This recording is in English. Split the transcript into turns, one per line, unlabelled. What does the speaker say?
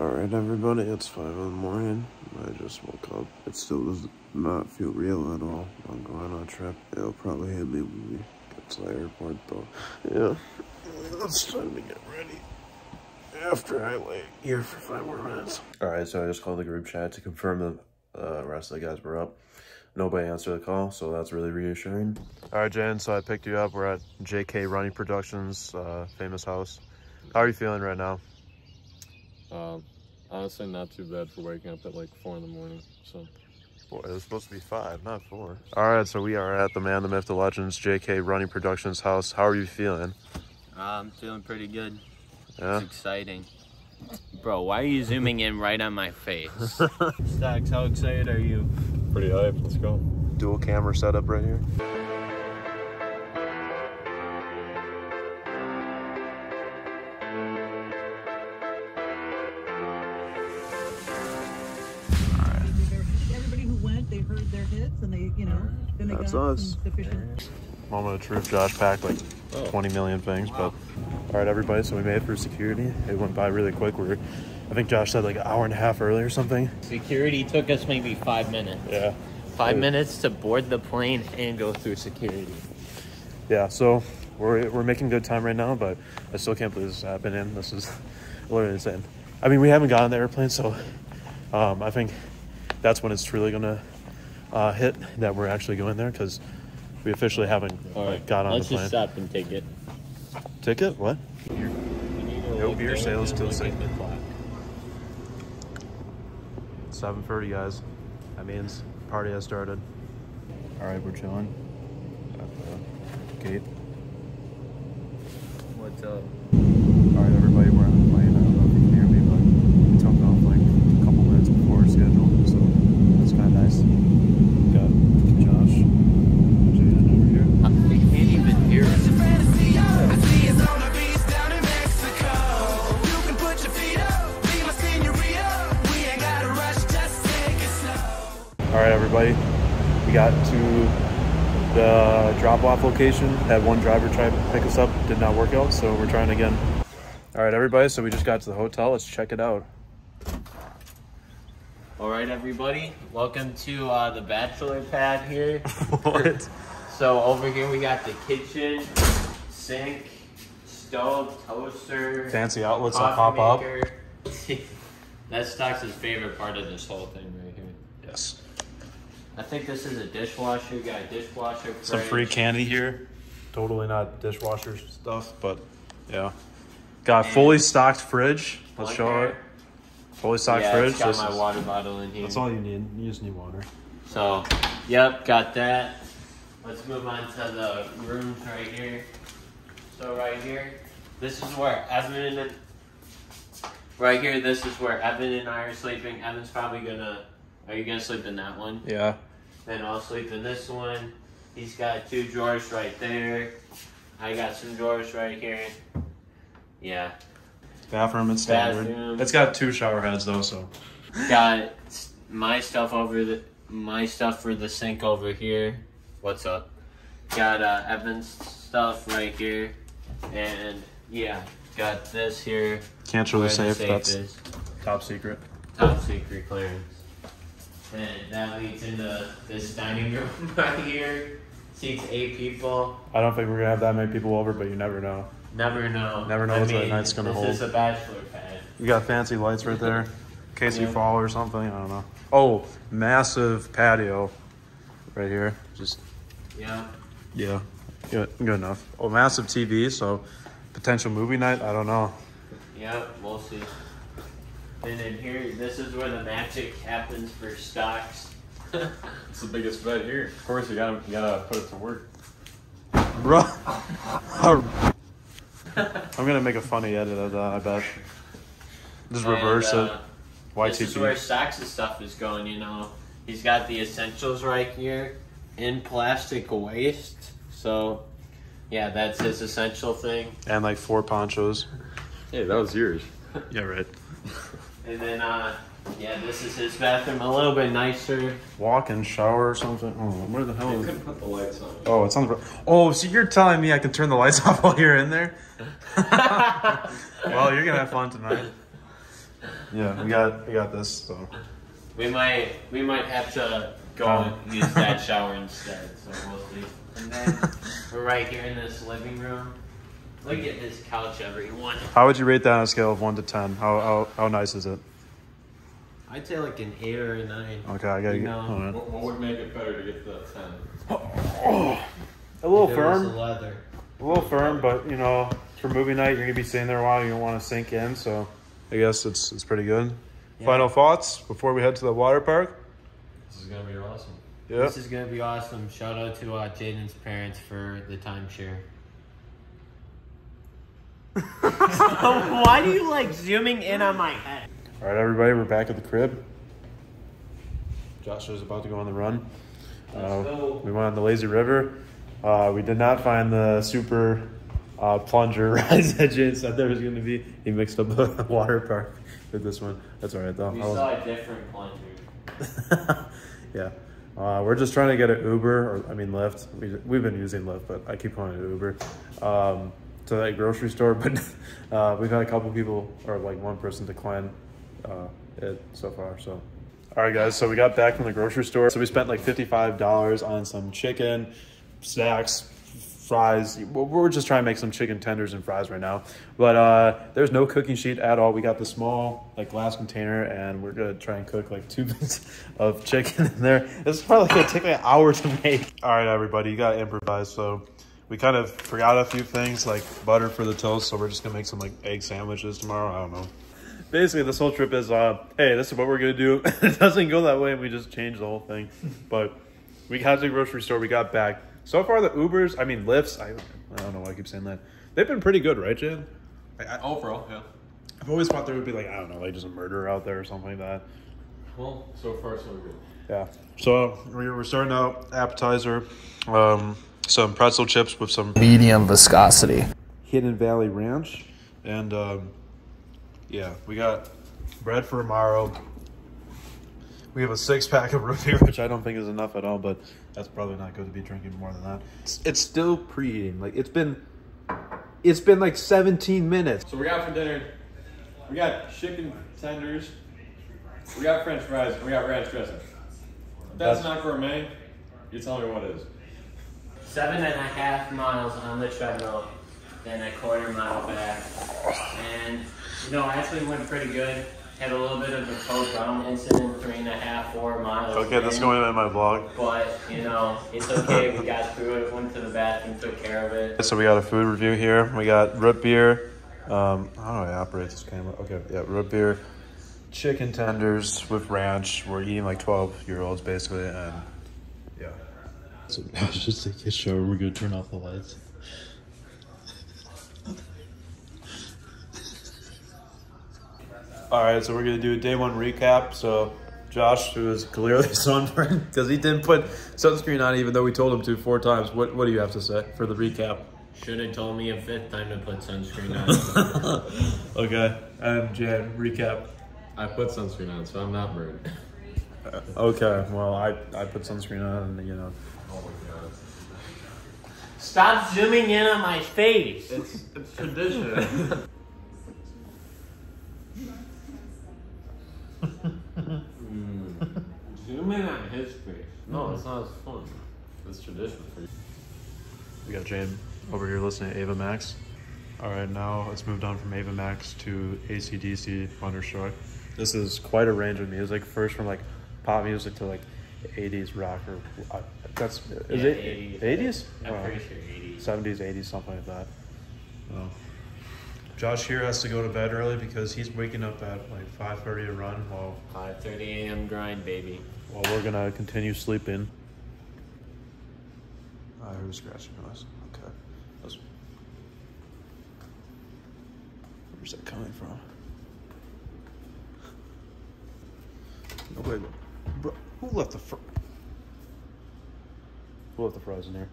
Alright, everybody, it's 5 in the morning. I just woke up. It still does not feel real at all. I'm going on a trip. It'll probably hit me when we get to the airport, though. Yeah, it's time to get ready. After I lay here for five more minutes. Alright, so I just called the group chat to confirm the uh, rest of the guys were up. Nobody answered the call, so that's really reassuring. Alright, Jan, so I picked you up. We're at JK Running Productions, uh, famous house. How are you feeling right now?
Um, honestly, not too bad for waking up at like four in the morning. So,
Boy, it was supposed to be five, not four. All right, so we are at the Man, the Myth, the Legends, JK Running Productions house. How are you feeling?
I'm feeling pretty good.
Yeah.
It's exciting. Bro, why are you zooming in right on my face? Stacks, how excited are you?
pretty hyped. Let's go.
Dual camera setup right here. That's us.
some sufficient.
Moment of truth, Josh packed like
Oh.
20 million things, but all right, everybody. So we made it through security. It went by really quick. We were, I think Josh said like an hour and a half early or something.
Security took us maybe five minutes.
Yeah.
Five
Uh,
minutes to board the plane and go through security.
Yeah. So we're we're making good time right now, but I still can't believe this is happening. This is literally insane. I mean, we haven't gotten on the airplane, so um, I think that's when it's truly gonna uh, hit that we're actually going there because we officially haven't
All
like,
right,
got on
let's
the plane.
just stop and take it.
Ticket? What?
We need to
No beer sales till
look at
six.
the clock.
Seven thirty, guys. That means party has started. All right, we're chilling at the gate.
What's up?
Location. Had one driver try to pick us up, did not work out, so we're trying again. All right, everybody, so we just got to the hotel. Let's check it out.
All right, everybody. Welcome to uh, the bachelor pad here.
what?
So over here we got the kitchen, sink, stove, toaster,
Fancy outlets that pop up.
maker. That's Stocks' favorite part of this whole thing right here.
Yes.
I think this is a dishwasher. You got a dishwasher.
Some free candy here. Totally not dishwasher stuff, but yeah. Got a fully stocked fridge. Let's show
there.
it. Fully stocked
yeah,
fridge.
It's got
This
my
is-
water bottle in here.
That's all you need. You just need water.
So, yep, got that. Let's move on to the rooms right here. So right here, this is where Evan and right here, this is where Evan and I are sleeping. Evan's probably gonna. Are you gonna sleep in that one?
Yeah.
Then I'll sleep in this one. He's got two drawers right there. I got some drawers right here. Yeah,
Bathroom and standard.
Bathroom.
It's got two shower heads though, so
got my stuff over the my stuff for the sink over here. What's up? Got uh, Evan's stuff right here, and yeah, got this here.
can't the
where
safe. That's
is.
top secret.
Top secret clearance. And that leads into this dining room right here. Seats eight people.
I don't think we're gonna have that many people over, but you never know.
Never know.
Never know
I
what the
mean,
night's gonna
this
hold.
is a bachelor pad.
We got fancy lights right there, in case you fall or something. I don't know. Oh, massive patio, right here. Just
Yeah.
yeah, good, good enough. Oh, massive TV. So potential movie night. I don't know.
Yep, we'll see. And then here, this is where the magic happens for stocks.
It's the biggest bet here. Of course, you gotta you gotta put it to work.
Bro, I'm gonna make a funny edit of that. I bet. Just reverse
And,
it.
uh, This is where
YTP.
stocks' stuff is going, you know. He's got the essentials right here in plastic waste. So, yeah, that's his essential thing.
And like four ponchos.
Hey, that was yours.
Yeah, right.
And then, uh, yeah, this is his bathroom, a little bit nicer.
Walk-in shower or something. Oh, where the hell
You
is
couldn't put the lights on.
Oh, it's on the. Oh, so you're telling me I can turn the lights off while you're in there? well, you're gonna have fun tonight. Yeah, we got we got this. So
We might we might have to go
Um.
and use that shower instead. So we'll see. And then we're right here in this living room. Look at this couch, everyone.
how would you rate that on a scale of one to ten? How how, how nice is it?
I'd say like an eight or a nine.
Okay, I gotta
You
get
know,
hold on.
What, what would make it better to get to that 10?
a little
If it was
firm,
leather.
a little firm, but you know, for movie night, you're gonna be staying there a while. You don't want to sink in, so I guess it's it's pretty good.
Yeah.
Final thoughts before we head to the water park.
This is gonna be awesome.
Yeah.
This is gonna be awesome. Shout out to uh, Jaden's parents for the timeshare. Why do you like zooming in on my head?
All right, everybody, we're back at the crib. Josh is about to go on the run. Uh, we went on the lazy river. Uh, we did not find the super uh, plunger rides that Jane said there was going to be. He mixed up the water park with this one. That's all right though.
We
I was-
saw a different plunger.
yeah. Uh, we're just trying to get an Uber, or I mean Lyft. We, we've been using Lyft, but I keep calling it Uber. Um, to that grocery store, but uh, we've had a couple people, or like one person decline uh, it so far. So, all right, guys. So we got back from the grocery store. So we spent like fifty-five dollars on some chicken, snacks, fries. We're just trying to make some chicken tenders and fries right now. But uh, there's no cooking sheet at all. We got the small like glass container, and we're gonna try and cook like two bits of chicken in there. This is probably gonna take like an hour to make. All right, everybody, you gotta improvise. So we kind of forgot a few things like butter for the toast. So we're just gonna make some like egg sandwiches tomorrow. I don't know. Basically, this whole trip is, uh, hey, this is what we're gonna do. it doesn't go that way, and we just change the whole thing. But we got to the grocery store. We got back. So far, the Ubers, I mean Lyfts. I, I don't know why I keep saying that. They've been pretty good, right, Jan? I, I,
Overall, yeah.
I've always thought there would be like I don't know, like just a murderer out there or something like that.
Well, so far so good.
Yeah. So we- we're starting out appetizer, um, some pretzel chips with some
medium viscosity.
Hidden Valley Ranch, and um, yeah, we got bread for tomorrow. We have a six pack of root beer, which I don't think is enough at all, but that's probably not good to be drinking more than that. It's, it's still preheating. Like it's been, it's been like 17 minutes.
So we got for dinner, we got chicken tenders, we got french fries, and we got ranch dressing. If that's
That's-
not gourmet, you tell me what is.
Seven and a half miles on the treadmill, then a quarter mile back. And, you know, I actually went pretty good. Had a little bit of a toe ground incident, three and a half, four miles.
Okay, that's going in my vlog.
But, you know, it's okay. We got through it, went to the bathroom, took care of it.
So we got a food review here. We got root beer. Um, how do I operate this camera? Okay, yeah, root beer, chicken tenders with ranch. We're eating like 12 year olds basically, and.
So I was just like, show sure, we're gonna turn off the lights.
All right, so we're gonna do a day one recap. So Josh, who is clearly sunburned because he didn't put sunscreen on, even though we told him to four times. What What do you have to say for the recap?
Should have told me a fifth time to put sunscreen on.
Okay, and Jan, recap.
I put sunscreen on, so I'm not burned.
Okay, well I I put sunscreen on, and you know.
Oh my god.
Stop zooming in on my face.
It's, it's tradition. Zoom in on his face. No, mm-hmm. it's not as fun. It's tradition for you.
We got Jane over here listening to Ava Max. All right, now let's move down from Ava Max to ACDC Thunderstruck. This is quite a range of music. First from like pop music to like 80s rock or uh, that's is
Yeah,
it
80s.
80s?
I'm
Wow.
pretty sure 80s.
70s, 80s, something like that. Well, Josh here has to go to bed early because he's waking up at like 5:30 to run while
5:30 a.m. grind, baby.
while we're gonna continue sleeping. I heard a scratching noise. Okay. That's... Where's that coming from? No wait, bro. Who left the fr- Who left the fries in here?